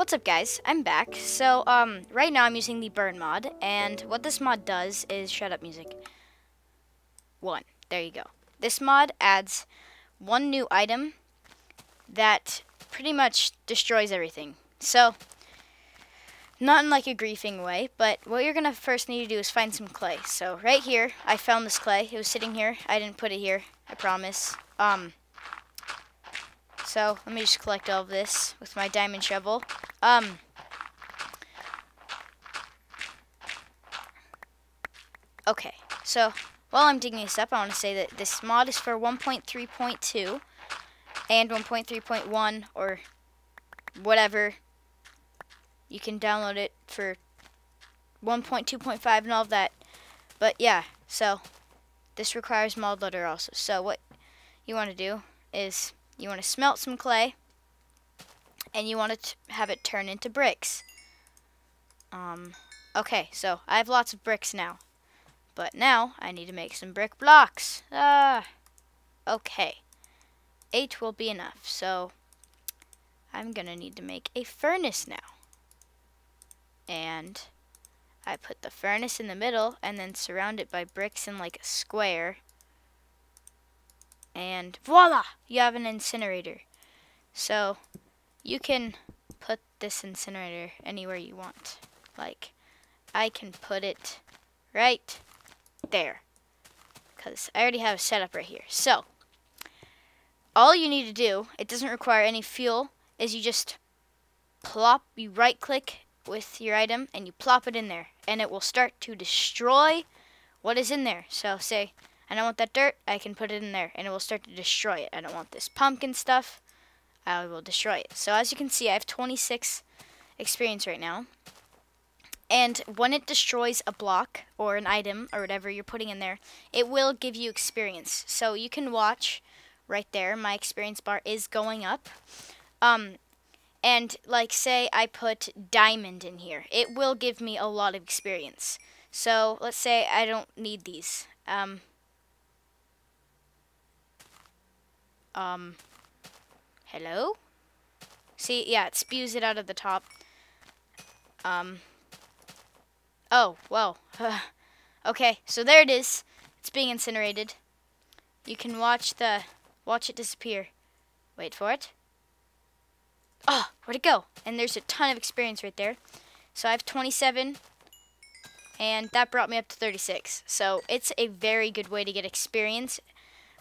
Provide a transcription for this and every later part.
What's up guys, I'm back. So, um, right now I'm using the burn mod, and what this mod does is, shut up music. One, there you go. This mod adds one new item that pretty much destroys everything. So, not in like a griefing way, but what you're gonna first need to do is find some clay. So right here, I found this clay. It was sitting here. I didn't put it here, I promise. Um, so let me just collect all of this with my diamond shovel. Um, okay, so while I'm digging this up, I want to say that this mod is for 1.3.2 and 1.3.1 or whatever. You can download it for 1.2.5 and all of that. But yeah, so this requires mod loader also. So what you want to do is you want to smelt some clay and you want to have it turn into bricks. Um, okay, so I have lots of bricks now. But now I need to make some brick blocks. Ah, okay. Eight will be enough, so I'm going to need to make a furnace now. And I put the furnace in the middle and then surround it by bricks in like a square. And voila! You have an incinerator. So you can put this incinerator anywhere you want. Like, I can put it right there. Because I already have a setup right here. So, all you need to do, it doesn't require any fuel, is you just plop, you right click with your item and you plop it in there. And it will start to destroy what is in there. So say, I don't want that dirt, I can put it in there and it will start to destroy it. I don't want this pumpkin stuff, I will destroy it. So as you can see, I have 26 experience right now. And when it destroys a block or an item or whatever you're putting in there, it will give you experience. So you can watch right there. My experience bar is going up. Um, and like say I put diamond in here. It will give me a lot of experience. So let's say I don't need these. Um, um, Hello? See, yeah, it spews it out of the top. Um. Oh, well. okay, so there it is. It's being incinerated. You can watch the, watch it disappear. Wait for it. Oh, where'd it go? And there's a ton of experience right there. So I have 27, and that brought me up to 36. So it's a very good way to get experience.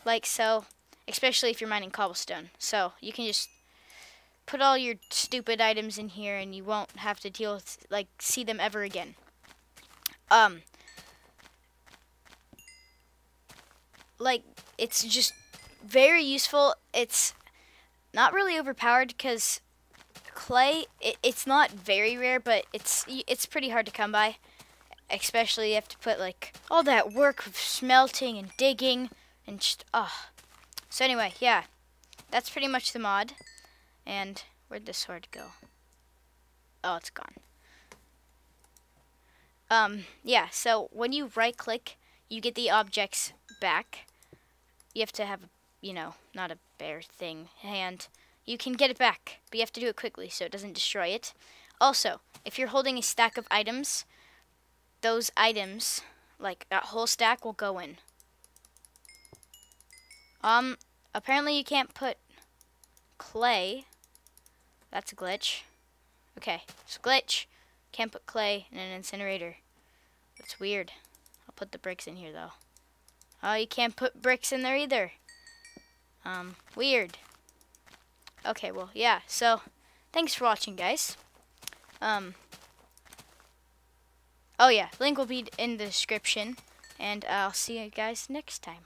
Like so, especially if you're mining cobblestone. So you can just put all your stupid items in here and you won't have to deal with, like, see them ever again. Um, like, it's just very useful. It's not really overpowered because clay, it, it's not very rare, but it's it's pretty hard to come by. Especially you have to put, like, all that work of smelting and digging and just, oh, so anyway, yeah, that's pretty much the mod. And where'd the sword go? Oh, it's gone. Um, yeah, so when you right click, you get the objects back. You have to have, you know, not a bear thing hand. You can get it back, but you have to do it quickly so it doesn't destroy it. Also, if you're holding a stack of items, those items, like that whole stack, will go in. Um, apparently you can't put clay. That's a glitch. Okay, it's a glitch. Can't put clay in an incinerator. That's weird. I'll put the bricks in here, though. Oh, you can't put bricks in there either. Um, weird. Okay, well, yeah, so, thanks for watching, guys. Um, oh, yeah, link will be in the description, and I'll see you guys next time.